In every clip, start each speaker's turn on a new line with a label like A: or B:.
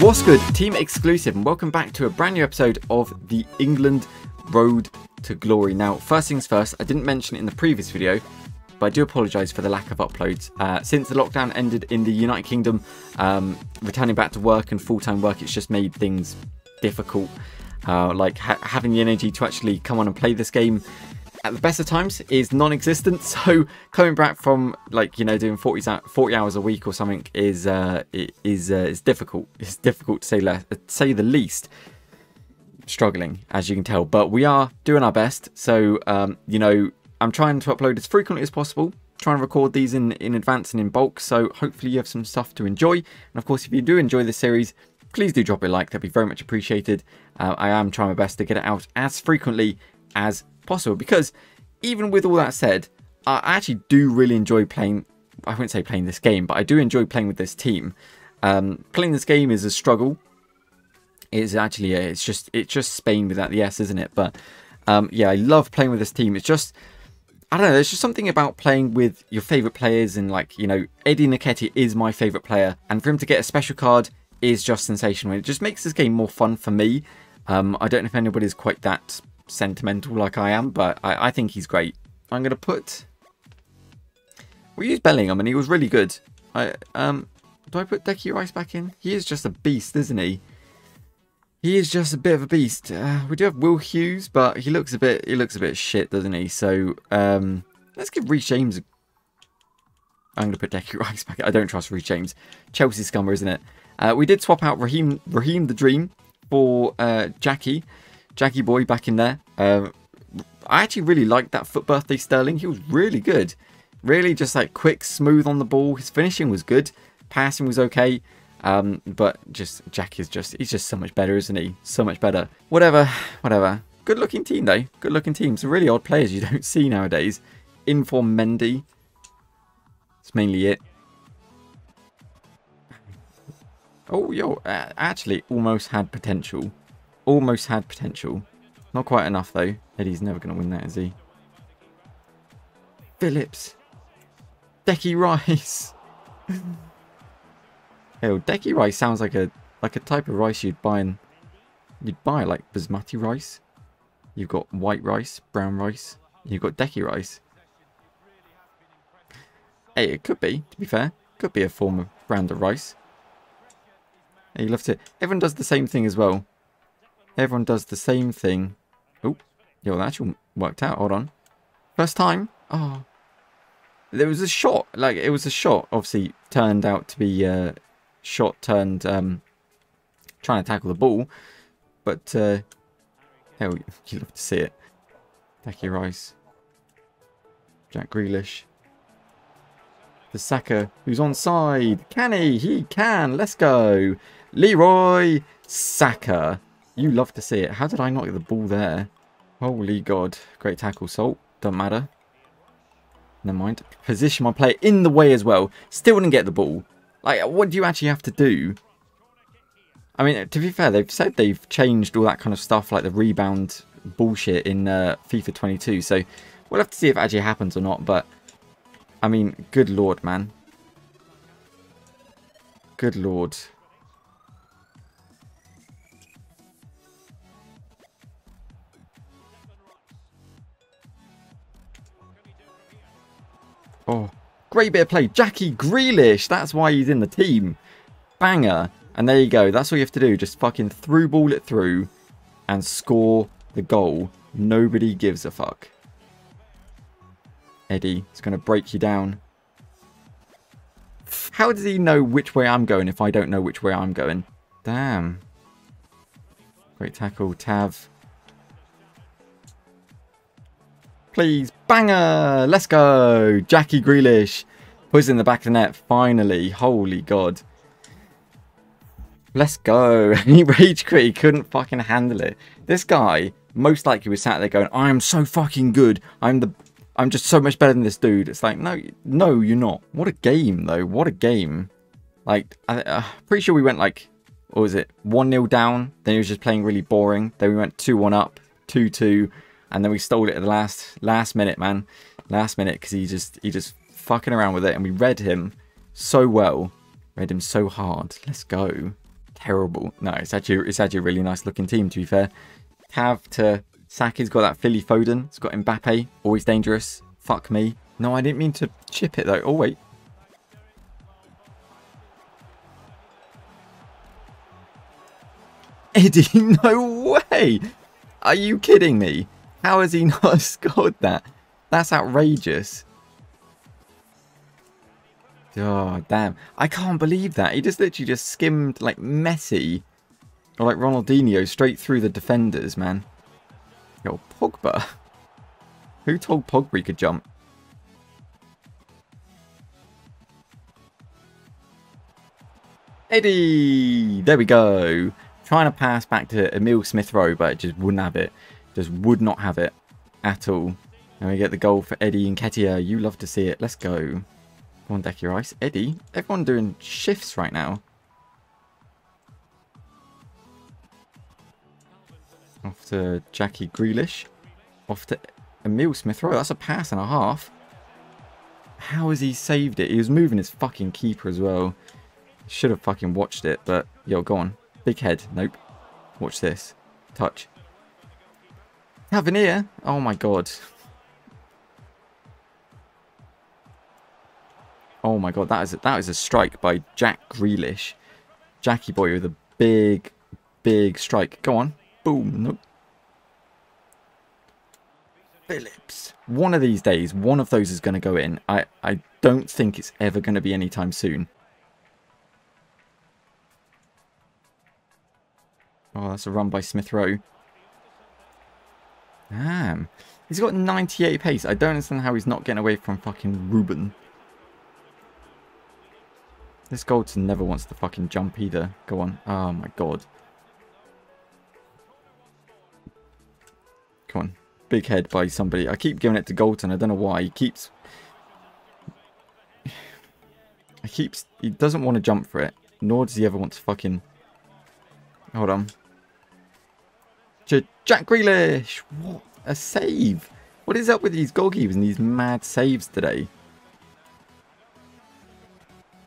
A: What's good, team exclusive, and welcome back to a brand new episode of the England Road to Glory. Now, first things first, I didn't mention it in the previous video, but I do apologise for the lack of uploads. Uh, since the lockdown ended in the United Kingdom, um, returning back to work and full-time work, it's just made things difficult. Uh, like ha having the energy to actually come on and play this game at the best of times is non-existent. So coming back from like you know doing 40, 40 hours a week or something is uh, is uh, is difficult. It's difficult to say less, say the least. Struggling as you can tell, but we are doing our best. So um, you know I'm trying to upload as frequently as possible. Trying to record these in in advance and in bulk. So hopefully you have some stuff to enjoy. And of course, if you do enjoy this series, please do drop a like. That'd be very much appreciated. Uh, I am trying my best to get it out as frequently as possible because even with all that said, I actually do really enjoy playing. I wouldn't say playing this game, but I do enjoy playing with this team. Um, playing this game is a struggle. It's actually a, it's just it's just Spain without the S, isn't it? But um, yeah, I love playing with this team. It's just I don't know. There's just something about playing with your favorite players, and like you know, Eddie Nketiah is my favorite player, and for him to get a special card is just sensational. It just makes this game more fun for me. Um, I don't know if anybody's quite that sentimental like I am, but I, I think he's great. I'm going to put... We used Bellingham and he was really good. I um, Do I put Decky Rice back in? He is just a beast, isn't he? He is just a bit of a beast. Uh, we do have Will Hughes, but he looks a bit he looks a bit shit, doesn't he? So um, let's give Reece James. I'm going to put Decky Rice back. I don't trust Reece James. Chelsea scummer, isn't it? Uh, we did swap out Raheem Raheem the Dream for uh, Jackie. Jackie Boy back in there. Um, I actually really liked that FUT Birthday Sterling. He was really good. Really just like quick, smooth on the ball. His finishing was good. Passing was okay. Um, but just Jack is just he's just so much better, isn't he? So much better. Whatever, whatever. Good looking team though. Good looking team. Some really odd players you don't see nowadays. Inform Mendy. It's mainly it. Oh, yo, uh, actually almost had potential. Almost had potential. Not quite enough, though. Eddie's never going to win that, is he? Phillips. Decky Rice. Hell, Decky Rice sounds like a like a type of rice you'd buy in... You'd buy, like, basmati rice. You've got white rice, brown rice. You've got Decky Rice. Hey, it could be, to be fair. Could be a form of brand of rice. You love to... Everyone does the same thing as well. Everyone does the same thing. Oh, yo, that actually worked out. Hold on. First time. Oh. There was a shot. Like, it was a shot. Obviously, turned out to be a uh, shot turned um, trying to tackle the ball. But, uh, hell, you love to see it. Decky Rice. Jack Grealish. The Saka, who's on side. Can he? He can. Let's go. Leroy Saka. You love to see it. How did I not get the ball there? Holy God. Great tackle, Salt. Don't matter. Never mind. Position my player in the way as well. Still didn't get the ball. Like, what do you actually have to do? I mean, to be fair, they've said they've changed all that kind of stuff, like the rebound bullshit in uh, FIFA 22. So, we'll have to see if it actually happens or not. But, I mean, good lord, man. Good lord. Oh, great bit of play. Jackie Grealish. That's why he's in the team. Banger. And there you go. That's all you have to do. Just fucking through ball it through and score the goal. Nobody gives a fuck. Eddie is going to break you down. How does he know which way I'm going if I don't know which way I'm going? Damn. Great tackle, Tav. Please. Banger! Let's go! Jackie Grealish puts in the back of the net, finally. Holy God. Let's go. he rage quit. He couldn't fucking handle it. This guy most likely was sat there going, I am so fucking good. I'm the I'm just so much better than this dude. It's like, no, no, you're not. What a game, though. What a game. Like, I, uh, pretty sure we went like, what was it? 1-0 down. Then he was just playing really boring. Then we went 2-1 up, 2-2 and then we stole it at the last last minute, man, last minute because he just he just fucking around with it, and we read him so well, read him so hard. Let's go. terrible. No, it's actually it's actually a really nice looking team. To be fair, Tav to Saka's got that Philly Foden. It's got Mbappe, always dangerous. Fuck me. No, I didn't mean to chip it though. Oh wait. Eddie, no way! Are you kidding me? How has he not scored that? That's outrageous. Oh, damn. I can't believe that. He just literally just skimmed like Messi or like Ronaldinho straight through the defenders, man. Yo, Pogba. Who told Pogba he could jump? Eddie! There we go. Trying to pass back to Emil Smith Rowe, but it just wouldn't have it. Just would not have it at all. And we get the goal for Eddie Nketiah. You love to see it. Let's go. Come on, Decky Rice. Eddie, everyone doing shifts right now. Off to Jackie Grealish. Off to Emil Smith Rowe. That's a pass and a half. How has he saved it? He was moving his fucking keeper as well. Should have fucking watched it, but yo, go on. Big head. Nope. Watch this. Touch. Tavernier. Oh my god. Oh my god, that is a, that is a strike by Jack Grealish. Jackie boy with a big, big strike. Go on. Boom. Nope. Phillips. One of these days, one of those is going to go in. I, I don't think it's ever going to be anytime soon. Oh, that's a run by Smith Rowe. Damn. He's got 98 pace. I don't understand how he's not getting away from fucking Ruben. This Goldson never wants to fucking jump either. Go on. Oh my god. Come on. Big head by somebody. I keep giving it to Goldson. I don't know why. He keeps... He keeps... He doesn't want to jump for it. Nor does he ever want to fucking... Hold on. Jack Grealish! What a save! What is up with these goalkeepers and these mad saves today?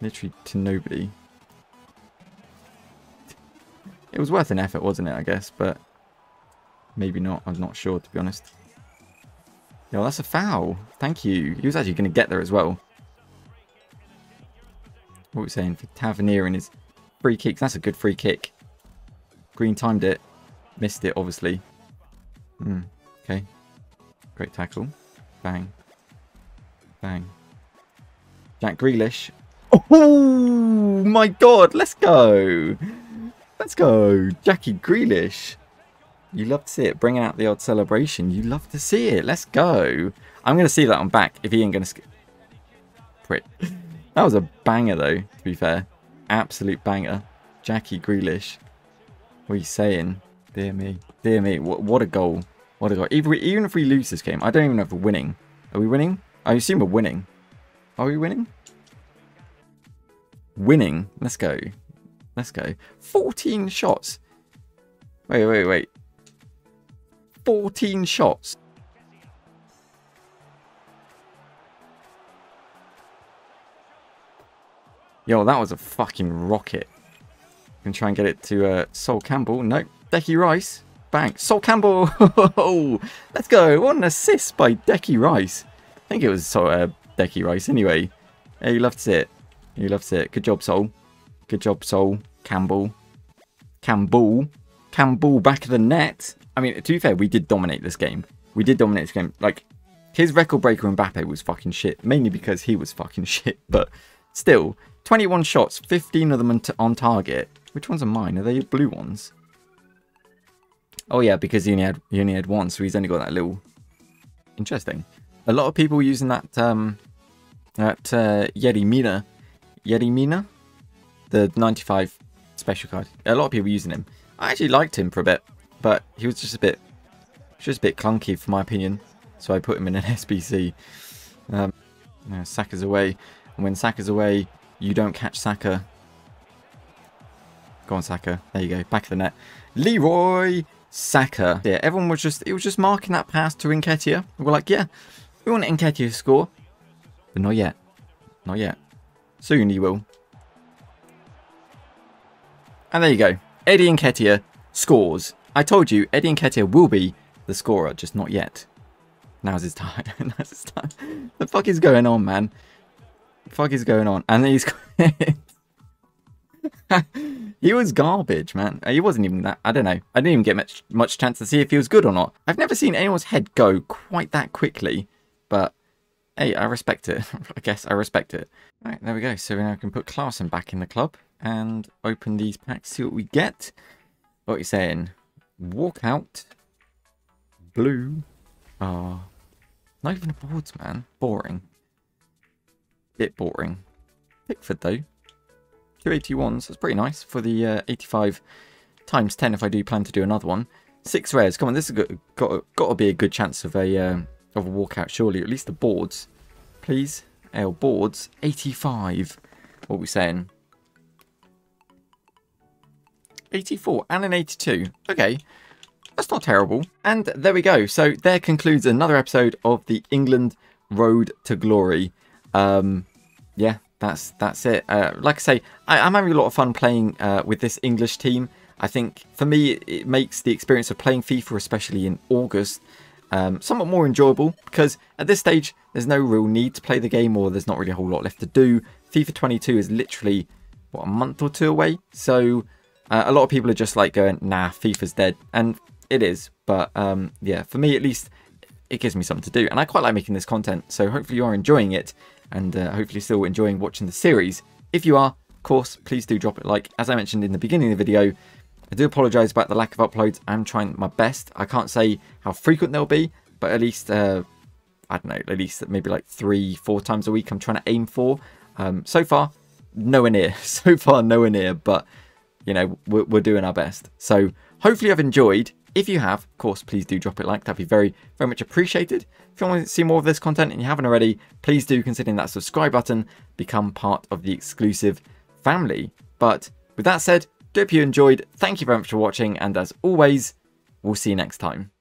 A: Literally to nobody. It was worth an effort, wasn't it, I guess, but maybe not. I'm not sure, to be honest. Yo, that's a foul. Thank you. He was actually going to get there as well. What we saying for Tavernier and his free kicks? That's a good free kick. Green timed it. Missed it, obviously. Hmm. Okay. Great tackle. Bang. Bang. Jack Grealish Oh my god, let's go. Let's go. Jackie Grealish. You love to see it. Bringing out the odd celebration. You love to see it. Let's go. I'm going to see that on back if he ain't going to... Prick. That was a banger though, to be fair. Absolute banger. Jackie Grealish. What are you saying? Dear me. Dear me. What, what a goal. What a goal. Even, even if we lose this game, I don't even know if we're winning. Are we winning? I assume we're winning. Are we winning? Winning. Let's go. Let's go. 14 shots. Wait, wait, wait. 14 shots. Yo, that was a fucking rocket. Can try and get it to uh, Sol Campbell. Nope. Decky Rice. Bang. Sol Campbell. Let's go. What an assist by Decky Rice. I think it was so, uh, Decky Rice anyway. Hey, you love to see it. You love to see it. Good job, Sol. Good job, Sol. Campbell. Campbell. Campbell back of the net. I mean, to be fair, we did dominate this game. We did dominate this game. Like, his record breaker Mbappe was fucking shit. Mainly because he was fucking shit. But still, 21 shots, 15 of them on target. Which ones are mine? Are they blue ones? Oh yeah, because he only had he only had one, so he's only got that little. Interesting. A lot of people using that um that uh, Yerry Mina Yerry Mina, the 95 special card. A lot of people using him. I actually liked him for a bit, but he was just a bit, just a bit clunky for my opinion. So I put him in an SBC. Um, you Saka's away, and when Saka's away, you don't catch Saka. Go on, Saka. There you go. Back of the net. Leroy Saka. Yeah, everyone was just, it was just marking that pass to Nketiah. We're like, yeah, we want Nketiah to score. But not yet. Not yet. Soon he will. And there you go. Eddie Nketiah scores. I told you, Eddie Nketiah will be the scorer, just not yet. Now's his time. Now's his time. The fuck is going on, man? The fuck is going on? And he's... he was garbage, man. He wasn't even that. I don't know. I didn't even get much much chance to see if he was good or not. I've never seen anyone's head go quite that quickly, but hey, I respect it. I guess I respect it. Right, there we go. So we now can put Klaassen back in the club and open these packs, see what we get. What are you saying? Walk out. Blue. Ah. Not even boards, man. Boring. Bit boring. Pickford, though. 281s. That's pretty nice for the uh, 85 times 10 if I do plan to do another one. Six rares. Come on, this has got, got, got to be a good chance of a, uh, of a walkout, surely. At least the boards. Please. L boards. 85. What are we saying? 84 and an 82. Okay. That's not terrible. And there we go. So there concludes another episode of the England Road to Glory. Um, yeah, that's that's it. Uh, like I say, I, am having a lot of fun playing uh, with this English team. I think for me, it makes the experience of playing FIFA, especially in August, um, somewhat more enjoyable because at this stage, there's no real need to play the game or there's not really a whole lot left to do. FIFA 22 is literally, what, a month or two away? So uh, a lot of people are just like going, nah, FIFA's dead. And it is. But um, yeah, for me at least, it gives me something to do. And I quite like making this content. So hopefully you are enjoying it and uh, hopefully still enjoying watching the series. If you are, of course, please do drop it like. As I mentioned in the beginning of the video, I do apologise about the lack of uploads. I'm trying my best. I can't say how frequent they'll be, but at least, uh, I don't know, at least maybe like three, four times a week I'm trying to aim for. Um, so far, nowhere near. So far, nowhere near, but, you know, we're, we're doing our best. So hopefully I've enjoyed. If you have, of course, please do drop it like. That'd be very, very much appreciated. If you want to see more of this content and you haven't already, please do consider that subscribe button, become part of the exclusive family. But with that said, hope you enjoyed. Thank you very much for watching. And as always, we'll see you next time.